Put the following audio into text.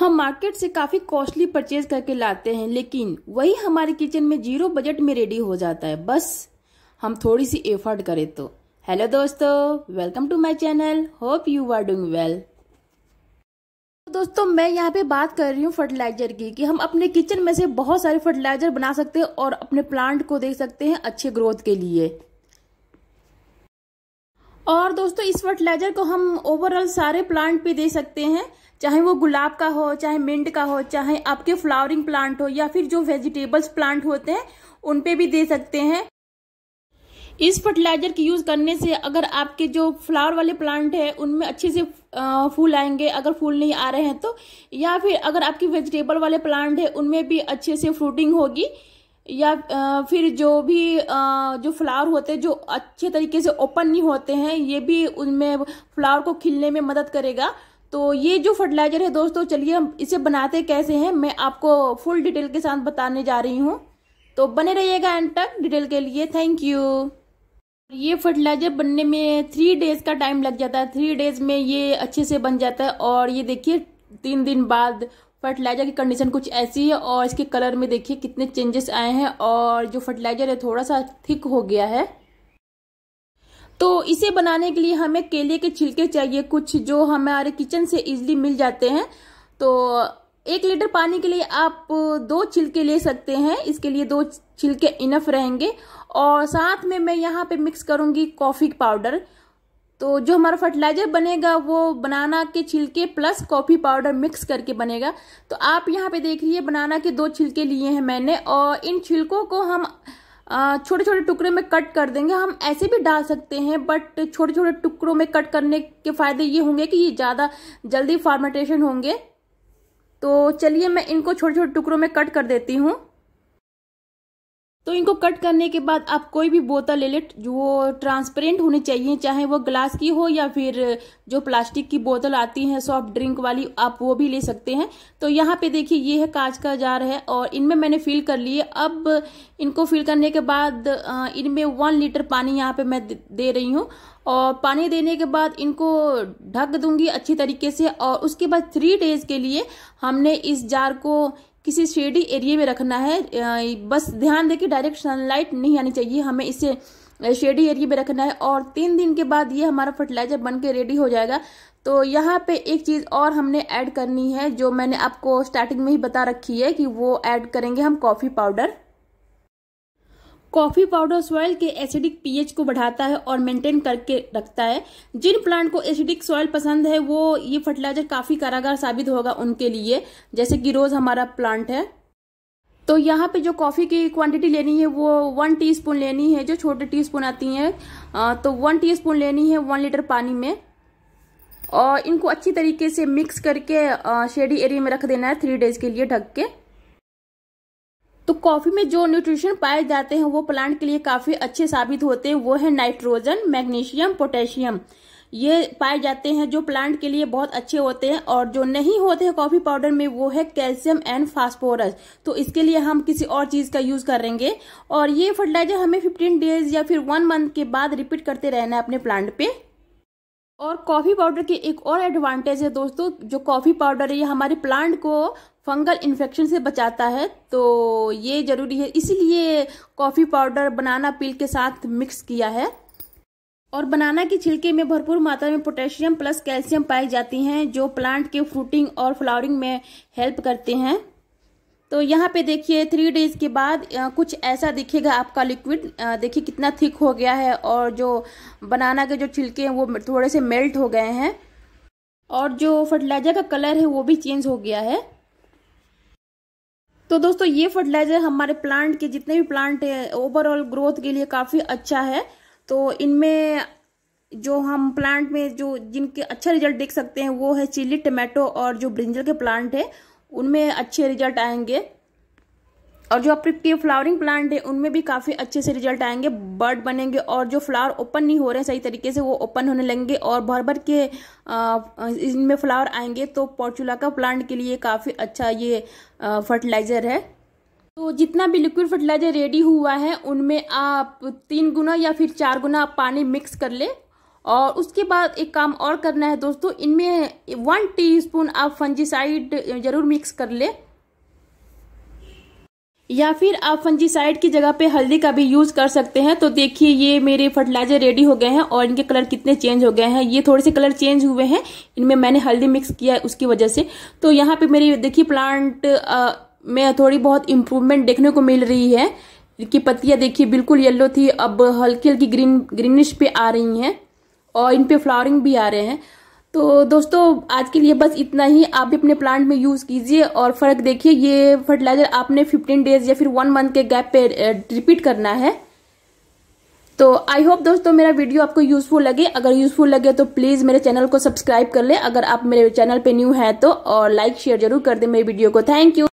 हम मार्केट से काफ़ी कॉस्टली परचेज करके लाते हैं, लेकिन वही हमारे किचन में ज़ीरो बजट में रेडी हो जाता है। बस, हम थोड़ी सी एफर्ट करें तो। हेलो दोस्तों welcome to my channel hope you are doing well दोस्तों, मैं यहाँ पे बात कर रही हूँ फर्टिलाइज़र की, कि हम अपने किचन में से बहुत सारे फर्टिलाइज़र बना सकते हैं और अपने प्लांट को देख सकते हैं अच्छे ग्रोथ के लिए। और दोस्तों, इस फर्टिलाइज़र को हम ओवरऑल सारे प्लांट पे दे सकते हैं। चाहे वो गुलाब का हो, चाहे मिंट का हो, चाहे आपके फ्लावरिंग प्लांट हो या फिर जो वेजिटेबल्स प्लांट होते हैं, उन पे भी दे सकते हैं। इस फर्टिलाइज़र की यूज़ करने से अगर आपके जो फ्लावर वाले प्लांट है, उनमें अच्छे से फूल आएँगे, अगर फूल नहीं आ रहे हैं तो या फिर अगर आपकी वेजिटेबल वाले प्लांट है, उनमें भी अच्छे से फ्रूटिंग होगी, या फिर जो भी जो फ्लावर होते हैं, जो अच्छे तरीके से ओपन नहीं होते हैं, ये भी उनमें फ्लावर को खिलने में मदद करेगा। तो ये जो फर्टिलाइज़र है, दोस्तों, चलिए हम इसे बनाते कैसे हैं। मैं आपको फुल डिटेल के साथ बताने जा रही हूँ। तो बने रहिएगा एंड तक डिटेल के लिए। थैंक यू ये फर्टिलाइज़र बनने में थ्री डेज़ का टाइम लग जाता है। थ्री डेज़ में ये अच्छे से बन जाता है और ये देखिए, तीन दिन बाद फर्टिलाइज़र की कंडीशन कुछ ऐसी है और इसके कलर में देखिए कितने चेंजेस आए हैं और जो फर्टिलाइज़र है, थोड़ा सा थिक हो गया है। तो इसे बनाने के लिए हमें केले के छिलके चाहिए, कुछ जो हमारे किचन से इजिली मिल जाते हैं। तो एक लीटर पानी के लिए आप दो छिलके ले सकते हैं। इसके लिए दो छिलके इनफ रहेंगे। और साथ में मैं यहाँ पे मिक्स करूँगी कॉफ़ी पाउडर तो जो हमारा फर्टिलाइज़र बनेगा, वो बनाना के छिलके प्लस कॉफ़ी पाउडर मिक्स करके बनेगा। तो आप यहाँ पे देख रही बनाना के दो छिलके लिए हैं मैंने। और इन छिलकों को हम छोटे छोटे टुकड़े में कट कर देंगे। हम ऐसे भी डाल सकते हैं बट छोटे छोटे टुकड़ों में कट करने के फ़ायदे ये होंगे कि ये ज़्यादा जल्दी फार्मेटेशन होंगे। तो चलिए मैं इनको छोटे छोटे टुकड़ों में कट कर देती हूँ। तो इनको कट करने के बाद आप कोई भी बोतल ले ले, जो ट्रांसपेरेंट होनी चाहिए, चाहे वो ग्लास की हो या फिर जो प्लास्टिक की बोतल आती है सॉफ्ट ड्रिंक वाली, आप वो भी ले सकते हैं। तो यहाँ पे देखिए, ये है कांच का जार है और इनमें मैंने फिल कर लिए। अब इनको फिल करने के बाद इनमें वन लीटर पानी यहाँ पे मैं दे रही हूँ और पानी देने के बाद इनको ढक दूँगी अच्छी तरीके से और उसके बाद थ्री डेज़ के लिए हमने इस जार को किसी शेडी एरिया में रखना है बस ध्यान दें कि डायरेक्ट सनलाइट नहीं आनी चाहिए, हमें इसे शेडी एरिया में रखना है और तीन दिन के बाद ये हमारा फर्टिलाइज़र बन के रेडी हो जाएगा। तो यहाँ पे एक चीज़ और हमने ऐड करनी है, जो मैंने आपको स्टार्टिंग में ही बता रखी है कि वो ऐड करेंगे हम coffee powder coffee powder soil के एसिडिक पीएच को बढ़ाता है और मेंटेन करके रखता है। जिन प्लांट को एसिडिक सॉइल पसंद है, वो ये फर्टिलाइज़र काफ़ी कारागार साबित होगा उनके लिए, जैसे कि रोज हमारा प्लांट है। तो यहाँ पे जो कॉफ़ी की क्वांटिटी लेनी है, वो वन टीस्पून लेनी है, जो छोटे टीस्पून आती हैं तो वन टीस्पून लेनी है वन लीटर पानी में। और इनको अच्छी तरीके से मिक्स करके शेडी एरिया में रख देना है थ्री डेज़ के लिए ढक के। तो कॉफ़ी में जो न्यूट्रिशन पाए जाते हैं, वो प्लांट के लिए काफ़ी अच्छे साबित होते हैं, वो है नाइट्रोजन, मैग्नीशियम, पोटेशियम। ये पाए जाते हैं जो प्लांट के लिए बहुत अच्छे होते हैं, और जो नहीं होते हैं कॉफ़ी पाउडर में, वो है कैल्शियम एंड फास्फोरस। तो इसके लिए हम किसी और चीज़ का यूज़ करेंगे, और ये फर्टिलाइज़र हमें 15 डेज़ या फिर वन मंथ के बाद रिपीट करते रहना है अपने प्लांट पे। और कॉफ़ी पाउडर की एक और एडवांटेज है दोस्तों, जो कॉफ़ी पाउडर है, ये हमारे प्लांट को फंगल इन्फेक्शन से बचाता है तो ये ज़रूरी है। इसीलिए कॉफ़ी पाउडर बनाना पील के साथ मिक्स किया है। और बनाना के छिलके में भरपूर मात्रा में पोटेशियम प्लस कैल्शियम पाई जाती हैं, जो प्लांट के फ्रूटिंग और फ्लावरिंग में हेल्प करते हैं। तो यहाँ पे देखिए थ्री डेज़ के बाद कुछ ऐसा दिखेगा आपका लिक्विड देखिए कितना थिक हो गया है और जो बनाना के जो छिलके हैं वो थोड़े से मेल्ट हो गए हैं। और जो फर्टिलाइज़र का कलर है वो भी चेंज हो गया है। तो दोस्तों, ये फर्टिलाइज़र हमारे प्लांट के जितने भी प्लांट है ओवरऑल ग्रोथ के लिए काफ़ी अच्छा है। तो इनमें जो हम प्लांट में जो जिनके अच्छा रिज़ल्ट देख सकते हैं, वो है चिली टमाटो और जो ब्रिंजल के प्लांट है। उनमें अच्छे रिज़ल्ट आएँगे। और जो आपके फ्लावरिंग प्लांट है, उनमें भी काफ़ी अच्छे से रिज़ल्ट आएँगे, बर्ड बनेंगे, और जो फ्लावर ओपन नहीं हो रहे हैं सही तरीके से, वो ओपन होने लगेंगे, और भर भर के इनमें फ्लावर आएँगे तो पॉर्चुला का प्लांट के लिए काफ़ी अच्छा ये फर्टिलाइज़र है। तो जितना भी लिक्विड फर्टिलाइज़र रेडी हुआ है, उनमें आप तीन गुना या फिर चार गुना पानी मिक्स कर ले। और उसके बाद एक काम और करना है दोस्तों इनमें वन टीस्पून आप फंजीसाइड ज़रूर मिक्स कर ले। या फिर आप फंजीसाइड की जगह पे हल्दी का भी यूज़ कर सकते हैं। तो देखिए ये मेरे फर्टिलाइज़र रेडी हो गए हैं और इनके कलर कितने चेंज हो गए हैं। ये थोड़े से कलर चेंज हुए हैं। इनमें मैंने हल्दी मिक्स किया है उसकी वजह से। तो यहाँ पे मेरी देखिए प्लांट आ, में थोड़ी बहुत इम्प्रूवमेंट देखने को मिल रही है। इनकी पत्तियाँ देखिए बिल्कुल येल्लो थी। अब हल्की हल्की ग्रीन ग्रीनिश पे आ रही हैं। और इन पे फ्लावरिंग भी आ रहे हैं। तो दोस्तों, आज के लिए बस इतना ही। आप भी अपने प्लांट में यूज़ कीजिए और फ़र्क देखिए, ये फर्टिलाइज़र आपने 15 डेज़ या फिर वन मंथ के गैप पे रिपीट करना है। तो आई होप दोस्तों मेरा वीडियो आपको यूजफुल लगे। अगर यूजफुल लगे तो प्लीज़ मेरे चैनल को सब्सक्राइब कर ले। अगर आप मेरे चैनल पे न्यू है तो और लाइक शेयर ज़रूर कर दे मेरे वीडियो को। Thank you